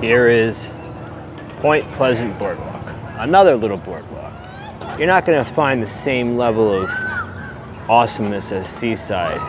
Here is Point Pleasant Boardwalk, another little boardwalk. You're not gonna find the same level of awesomeness as Seaside,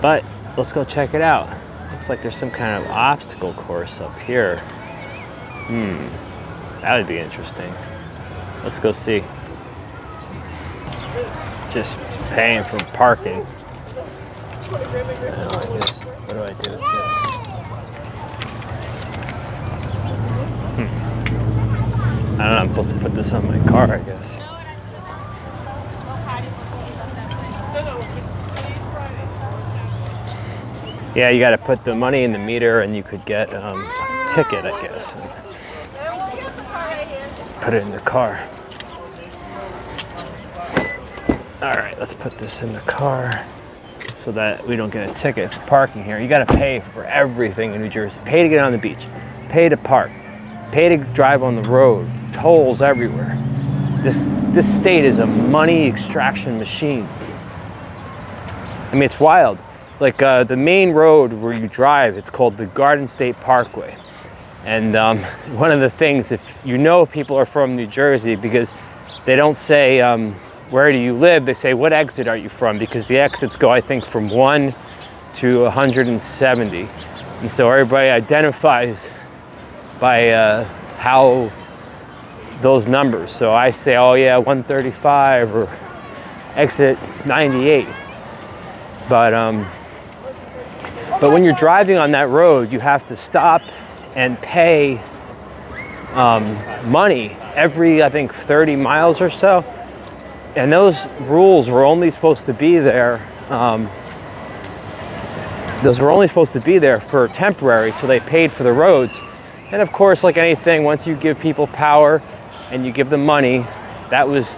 but let's go check it out. Looks like there's some kind of obstacle course up here. Hmm, that would be interesting. Let's go see. Just paying for parking. I what do I do with this? I don't know, I'm supposed to put this on my car, I guess. Yeah, you got to put the money in the meter and you could get um, a ticket, I guess. Put it in the car. All right, let's put this in the car so that we don't get a ticket for parking here. You got to pay for everything in New Jersey. Pay to get on the beach, pay to park, pay to drive on the road, tolls everywhere. This this state is a money extraction machine. I mean, it's wild. Like uh, the main road where you drive, it's called the Garden State Parkway. And um, one of the things, if you know people are from New Jersey, because they don't say, um, where do you live? They say, what exit are you from? Because the exits go, I think, from 1 to 170. And so everybody identifies by uh, how those numbers. So I say, oh yeah, 135 or exit 98. But um, but when you're driving on that road, you have to stop and pay um, money every, I think, 30 miles or so. And those rules were only supposed to be there. Um, those were only supposed to be there for temporary till they paid for the roads. And of course, like anything, once you give people power and you give them money, that was,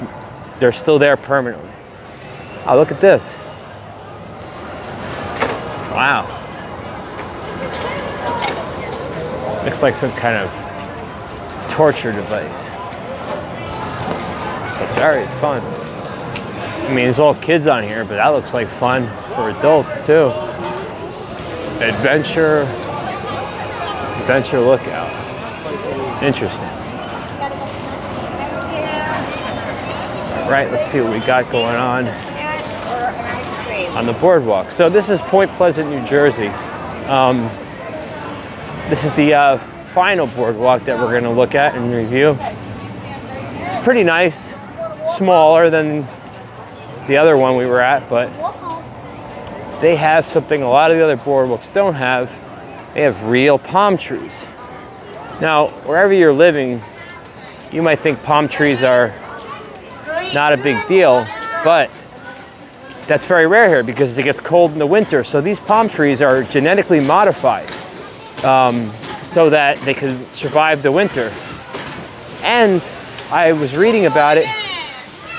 they're still there permanently. Oh, look at this. Wow. Looks like some kind of torture device. But very fun. I mean, there's all kids on here, but that looks like fun for adults too. Adventure, adventure lookout. Interesting. Right, let's see what we got going on on the boardwalk. So this is Point Pleasant, New Jersey. Um, this is the uh, final boardwalk that we're going to look at and review. It's pretty nice, smaller than the other one we were at, but they have something a lot of the other boardwalks don't have. They have real palm trees. Now, wherever you're living, you might think palm trees are not a big deal, but that's very rare here because it gets cold in the winter. So these palm trees are genetically modified um, so that they could survive the winter. And I was reading about it,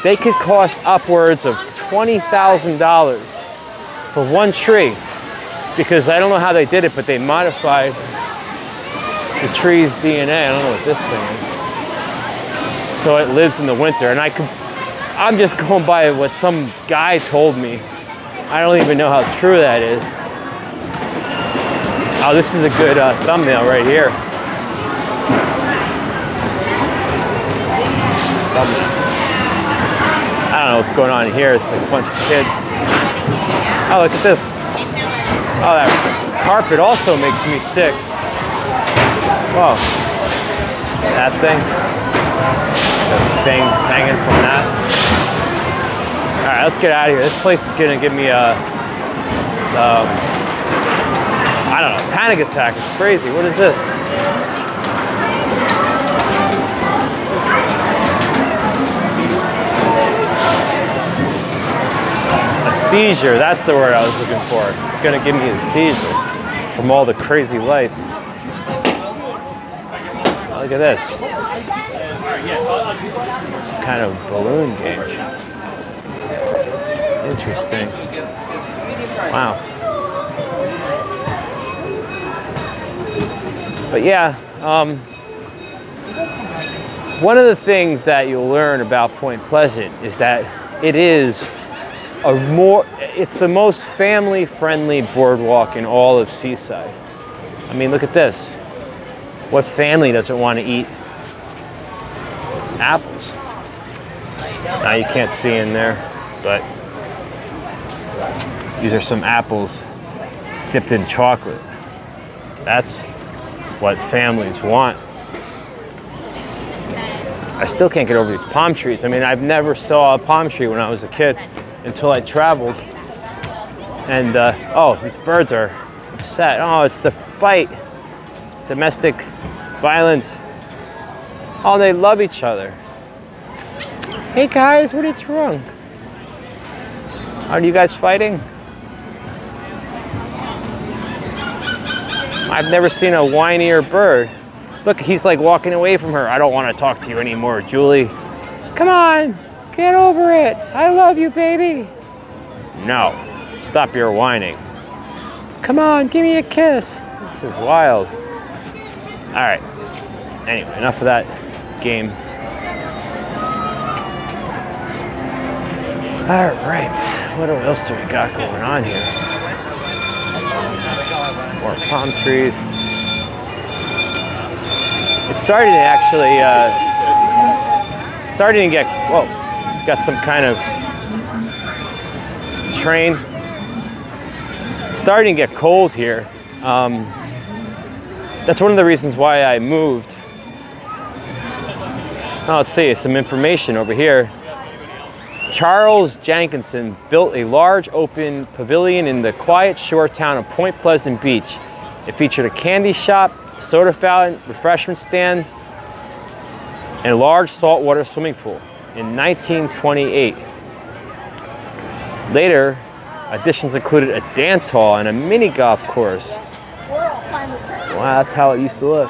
they could cost upwards of $20,000 for one tree because I don't know how they did it, but they modified the tree's DNA. I don't know what this thing is. So it lives in the winter. And I could, I'm just going by what some guy told me. I don't even know how true that is. Oh, this is a good uh, thumbnail right here. I don't know what's going on here. It's like a bunch of kids. Oh, look at this. Oh, that carpet also makes me sick. Whoa. That thing. The thing hanging from that. All right, let's get out of here. This place is gonna give me a, um, I don't know, panic attack. It's crazy. What is this? A seizure. That's the word I was looking for. It's gonna give me a seizure from all the crazy lights. Look at this. Some kind of balloon game. Interesting. Wow. But yeah, um, one of the things that you'll learn about Point Pleasant is that it is a more, it's the most family friendly boardwalk in all of Seaside. I mean, look at this. What family doesn't want to eat apples? Now you can't see in there, but these are some apples dipped in chocolate. That's what families want. I still can't get over these palm trees. I mean, I've never saw a palm tree when I was a kid until I traveled. And, uh, oh, these birds are upset. Oh, it's the fight. Domestic violence. Oh, they love each other. Hey guys, what is wrong? Are you guys fighting? I've never seen a whinier bird. Look, he's like walking away from her. I don't want to talk to you anymore, Julie. Come on, get over it. I love you, baby. No, stop your whining. Come on, give me a kiss. This is wild. All right. Anyway, enough of that game. All right. What else do we got going on here? More palm trees. It's starting to actually, uh, starting to get, whoa, got some kind of train. Starting to get cold here. Um, that's one of the reasons why I moved. Oh, let's see, some information over here. Charles Jenkinson built a large open pavilion in the quiet shore town of Point Pleasant Beach. It featured a candy shop, soda fountain, refreshment stand, and a large saltwater swimming pool in 1928. Later, additions included a dance hall and a mini golf course. Wow, that's how it used to look.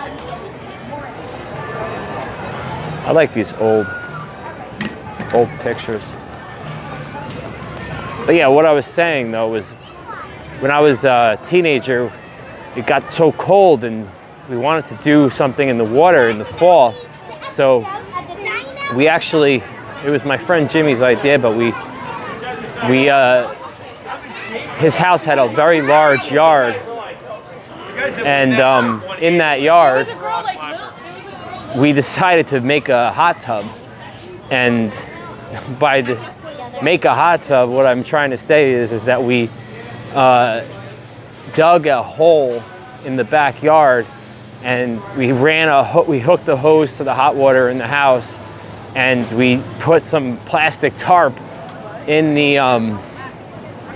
I like these old, old pictures. But yeah, what I was saying though was when I was a teenager, it got so cold and we wanted to do something in the water in the fall. So we actually, it was my friend Jimmy's idea, but we, we, uh, his house had a very large yard and um, in that yard, we decided to make a hot tub. And by the make a hot tub, what I'm trying to say is, is that we uh, dug a hole in the backyard and we ran a we hooked the hose to the hot water in the house and we put some plastic tarp in the um,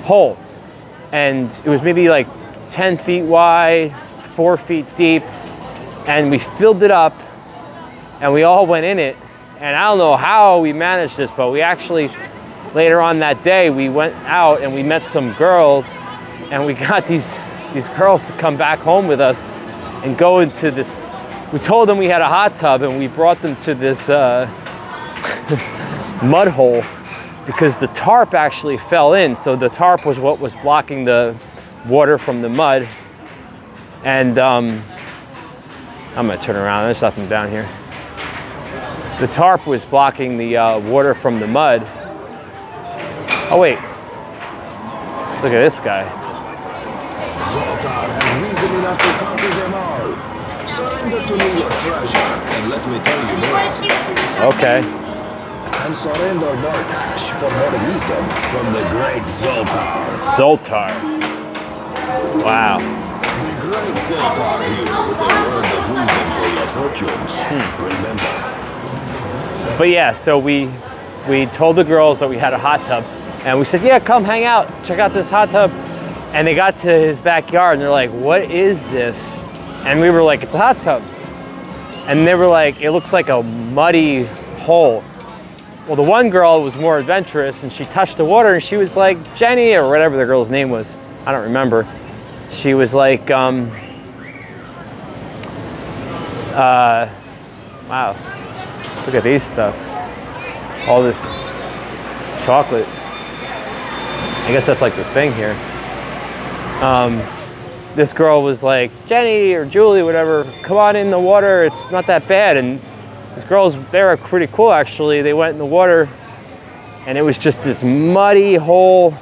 hole and it was maybe like 10 feet wide, four feet deep, and we filled it up and we all went in it. And I don't know how we managed this, but we actually, later on that day, we went out and we met some girls and we got these, these girls to come back home with us and go into this. We told them we had a hot tub and we brought them to this uh, mud hole because the tarp actually fell in. So the tarp was what was blocking the water from the mud. And um, I'm gonna turn around, there's nothing down here. The tarp was blocking the uh, water from the mud. Oh wait, look at this guy. Okay. And surrender more cash for more wisdom from the great Zoltar. Zoltar. Wow. The great Zoltar with a word of wisdom for your fortunes. Remember, But yeah, so we we told the girls that we had a hot tub, and we said, "Yeah, come hang out, check out this hot tub." And they got to his backyard, and they're like, "What is this?" And we were like, "It's a hot tub." And they were like, "It looks like a muddy hole." Well, the one girl was more adventurous, and she touched the water, and she was like, "Jenny," or whatever the girl's name was. I don't remember. She was like, um, uh, "Wow, look at these stuff." all this chocolate. I guess that's like the thing here. Um, this girl was like, Jenny or Julie, whatever, come on in the water. It's not that bad. And these girls, they were pretty cool actually. They went in the water and it was just this muddy hole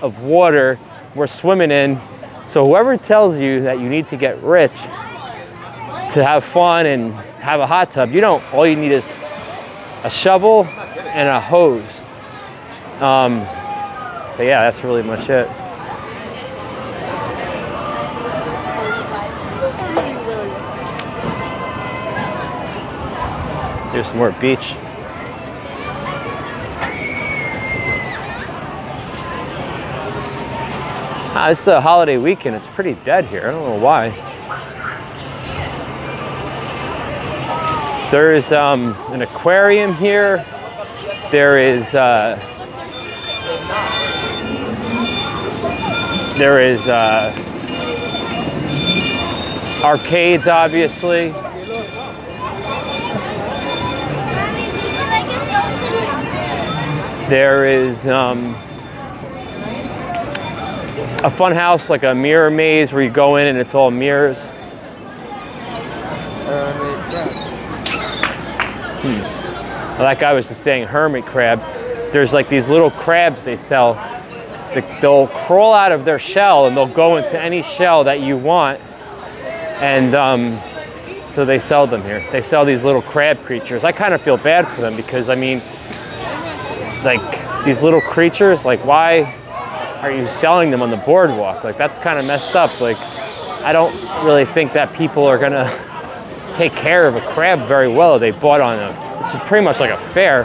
of water we're swimming in. So whoever tells you that you need to get rich to have fun and have a hot tub, you don't. All you need is a shovel and a hose. Um, but yeah, that's really much it. There's some more beach. Ah, it's a holiday weekend. It's pretty dead here. I don't know why. There is um, an aquarium here. There is uh, there is uh, arcades, obviously. There is um, a fun house, like a mirror maze where you go in and it's all mirrors. Hmm. Well, that guy was just saying hermit crab. There's like these little crabs they sell. They- They'll crawl out of their shell and they'll go into any shell that you want. And um, so they sell them here. They sell these little crab creatures. I kind of feel bad for them because I mean, like these little creatures, like why are you selling them on the boardwalk? Like that's kind of messed up. Like I don't really think that people are gonna take care of a crab very well. They bought on a. This is pretty much like a fair.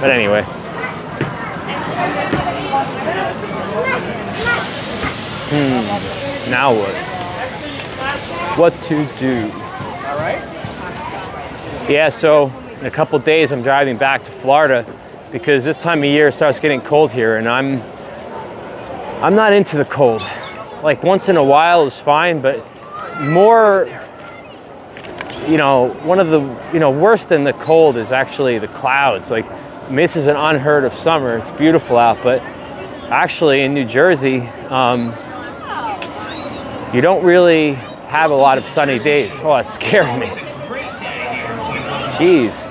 But anyway. Hmm. Now what? What to do? All right. Yeah. So in a couple days, I'm driving back to Florida because this time of year it starts getting cold here, and I'm I'm not into the cold. Like once in a while is fine, but more you know, one of the, you know, worse than the cold is actually the clouds. Like, I mean, this is an unheard of summer. It's beautiful out, but actually in New Jersey, um, you don't really have a lot of sunny days. Oh, that scared me. Jeez.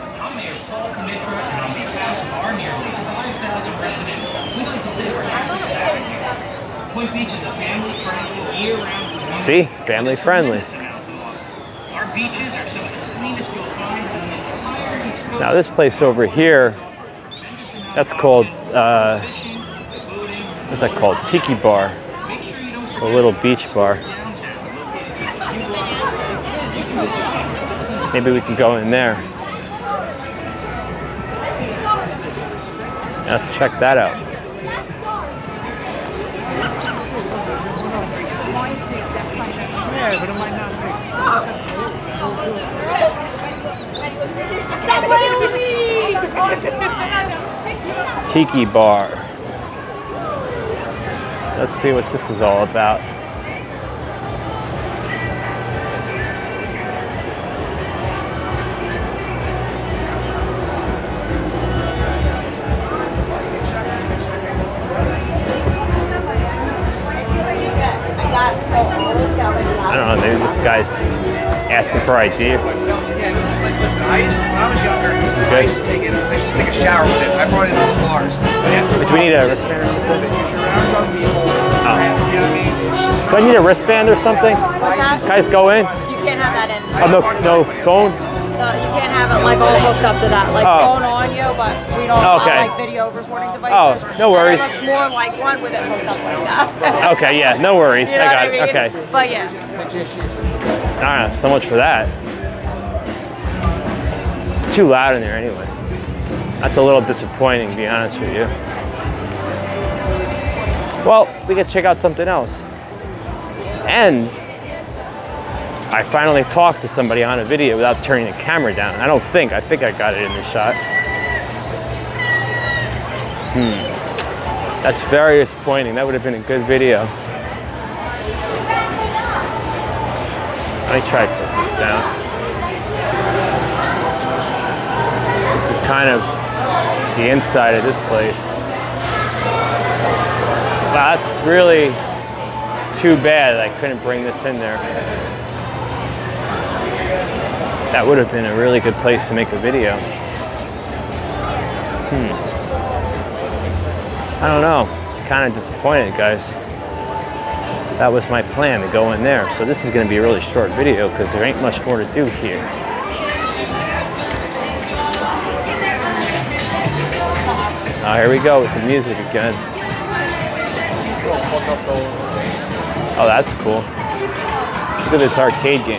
See, family friendly. Now this place over here, that's called, uh, what's that called? Tiki Bar. It's a little beach bar. Maybe we can go in there. Let's check that out. Tiki Bar. Let's see what this is all about. I got so old that was I don't know, maybe this guy's asking for ID. Listen, I used when I was younger, I Good. used to take it, I used to take a shower with it. I brought it into the bars. Do we need a wristband? Do I need a wristband or something? What's that? Can I just go in? You can't have that in. Oh, no, no phone? No, you can't have it like all hooked up to that, like Oh. phone on you, but we don't Okay. like video recording devices. Oh, no worries. It looks more like one with it hooked up like that. Okay, yeah, no worries. You know I got it. mean? Okay. But yeah, All right, so much for that. Too loud in there anyway. That's a little disappointing, to be honest with you. Well, we could check out something else. And I finally talked to somebody on a video without turning the camera down. I don't think, I think I got it in the shot. Hmm. That's very disappointing. That would have been a good video. Let me try to put this down. This is kind of the inside of this place. Wow, that's really too bad I couldn't bring this in there. That would have been a really good place to make a video. Hmm. I don't know. Kind of disappointed, guys. that was my plan to go in there. So this is going to be a really short video because there ain't much more to do here. Oh, here we go with the music again. Oh, that's cool. Look at this arcade game.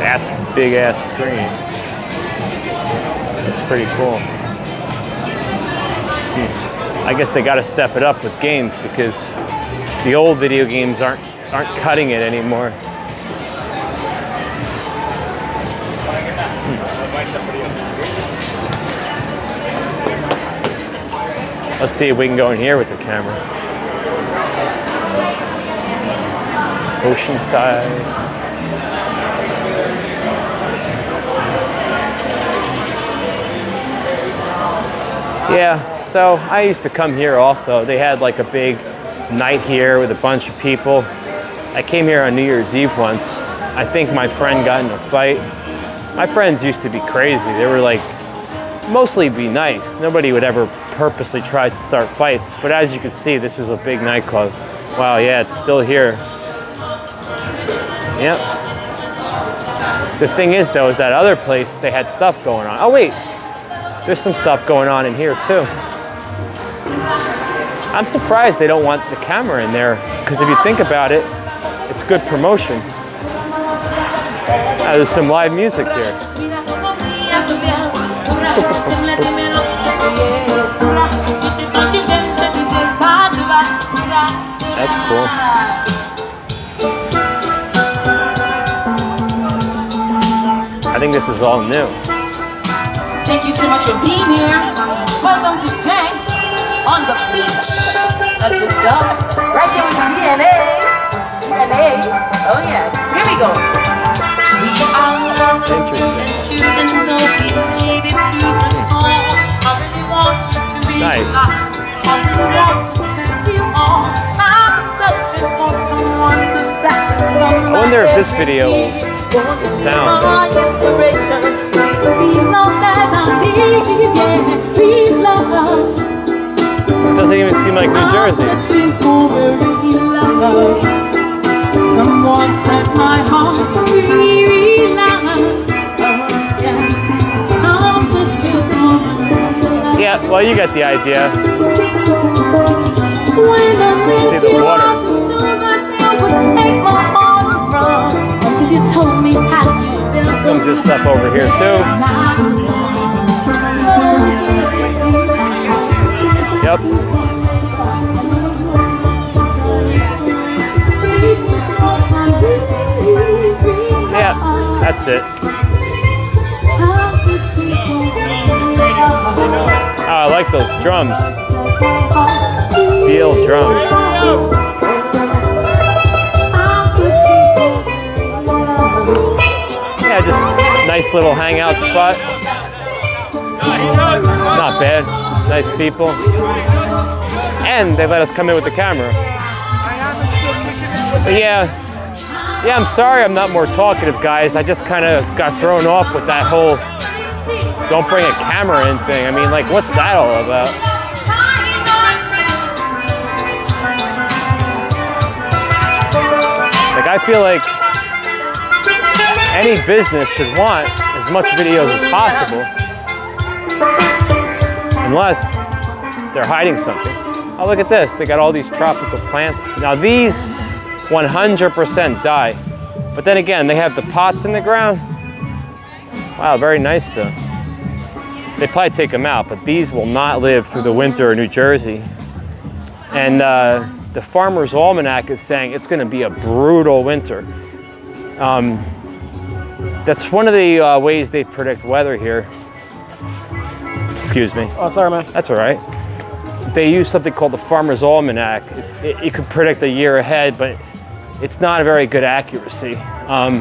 That's a big ass screen. That's pretty cool. Hmm. I guess they got to step it up with games because the old video games aren't aren't cutting it anymore. Let's see if we can go in here with the camera. Oceanside. Yeah, so I used to come here also. They had like a big night here with a bunch of people. I came here on New Year's Eve once. I think my friend got in a fight. My friends used to be crazy. They were like, mostly be nice. Nobody would ever purposely tried to start fights. But as you can see, this is a big nightclub. Wow, yeah, it's still here. Yep. The thing is though, is that other place, they had stuff going on. Oh wait, there's some stuff going on in here too. I'm surprised they don't want the camera in there because if you think about it, it's good promotion. Uh, there's some live music here. That's cool. I think this is all new. Thank you so much for being here. Welcome to Jenks on the beach. That's what's up. Right there with DNA. DNA. Oh yes. Here we go. We are lovers and you and know we made it through the storm. I really want you to Nice. realize. I really want to tell you I wonder if this video will sound. my inspiration. Real love that I need, yeah. Real love. Doesn't even seem like New Jersey. searching for a real love. Someone set my heart free. Yeah. I'm searching for a real love. Yeah, well, you got the idea. When I met See the water. Take my heart run. Until you told me how you good stuff over here too. Yep. Yeah, that's it. Oh, I like those drums. Steel drums. Nice little hangout spot. Not bad. Nice people. And they let us come in with the camera. But yeah, yeah, I'm sorry I'm not more talkative, guys. I just kind of got thrown off with that whole don't bring a camera in thing. I mean, like, what's that all about? Like, I feel like any business should want as much videos as possible, unless they're hiding something. Oh, look at this. They got all these tropical plants. Now, these 100% die. But then again, they have the pots in the ground. Wow, very nice though. They probably take them out, but these will not live through the winter in New Jersey. And uh, the Farmer's Almanac is saying it's going to be a brutal winter. Um, that's one of the uh, ways they predict weather here. Excuse me. Oh, sorry, man. That's all right. They use something called the Farmer's Almanac. It, it, it could predict a year ahead, but it's not a very good accuracy. Um,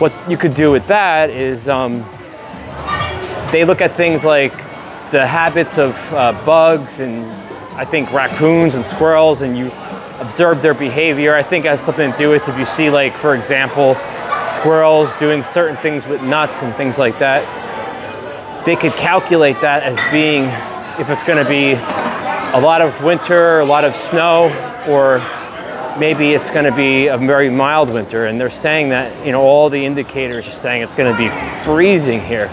what you could do with that is um, they look at things like the habits of uh, bugs and I think raccoons and squirrels, and you observe their behavior. I think it has something to do with if you see, like, for example, squirrels doing certain things with nuts and things like that. They could calculate that as being if it's going to be a lot of winter, a lot of snow, or maybe it's going to be a very mild winter. And they're saying that, you know, all the indicators are saying it's going to be freezing here.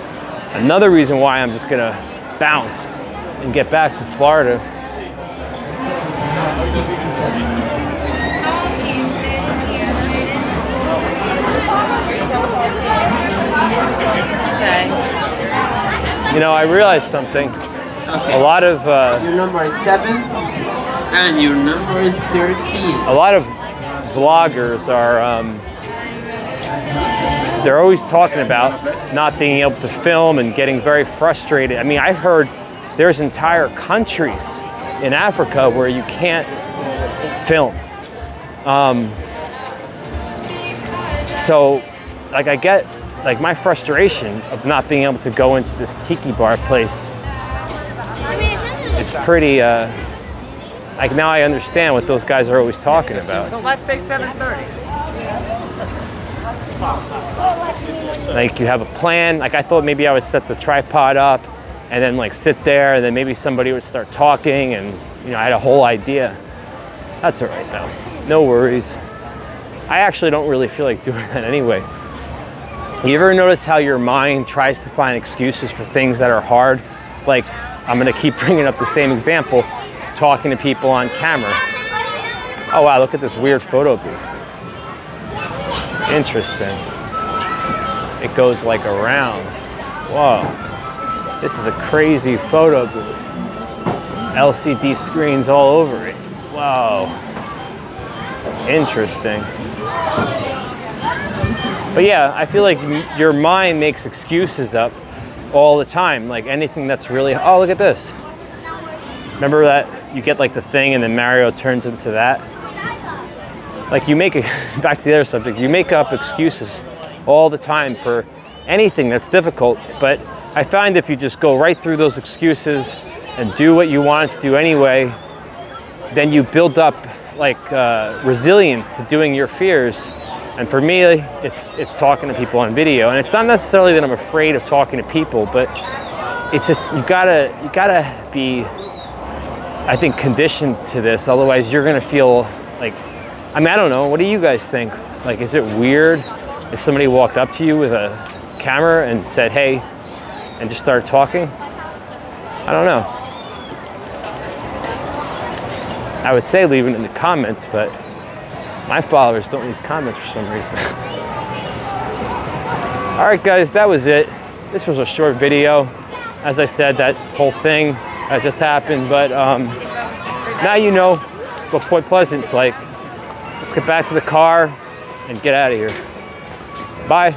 Another reason why I'm just going to bounce and get back to Florida. Know, I realized something. Okay. A lot of uh, Your number is seven, and your number is thirteen. a lot of vloggers are um, they're always talking about not being able to film and getting very frustrated. I mean, I've heard there's entire countries in Africa where you can't film. Um, so, like, I get like my frustration of not being able to go into this tiki bar place. It's pretty. Uh, like now I understand what those guys are always talking about. So let's say 7:30. Like you have a plan. Like I thought maybe I would set the tripod up and then like sit there and then maybe somebody would start talking and you know I had a whole idea. That's all right though. No worries. I actually don't really feel like doing that anyway. You ever notice how your mind tries to find excuses for things that are hard? Like I'm gonna keep bringing up the same example, talking to people on camera. Oh wow, look at this weird photo booth. Interesting. It goes like around. Whoa. This is a crazy photo booth. LCD screens all over it. Wow. Interesting. But yeah, I feel like your mind makes excuses up all the time. Like anything that's really, oh, look at this. Remember that you get like the thing and then Mario turns into that? Like you make it, back to the other subject, you make up excuses all the time for anything that's difficult. But I find if you just go right through those excuses and do what you want to do anyway, then you build up like uh, resilience to doing your fears. And for me, it's it's talking to people on video, and it's not necessarily that I'm afraid of talking to people, but it's just you gotta you gotta be, I think, conditioned to this. Otherwise, you're gonna feel like, I mean, I don't know. What do you guys think? Like, is it weird if somebody walked up to you with a camera and said, "Hey," and just started talking? I don't know. I would say leave it in the comments, but my followers don't leave comments for some reason. All right, guys, that was it. This was a short video. As I said, that whole thing that just happened, but um, now you know what Point Pleasant's like. Let's get back to the car and get out of here. Bye.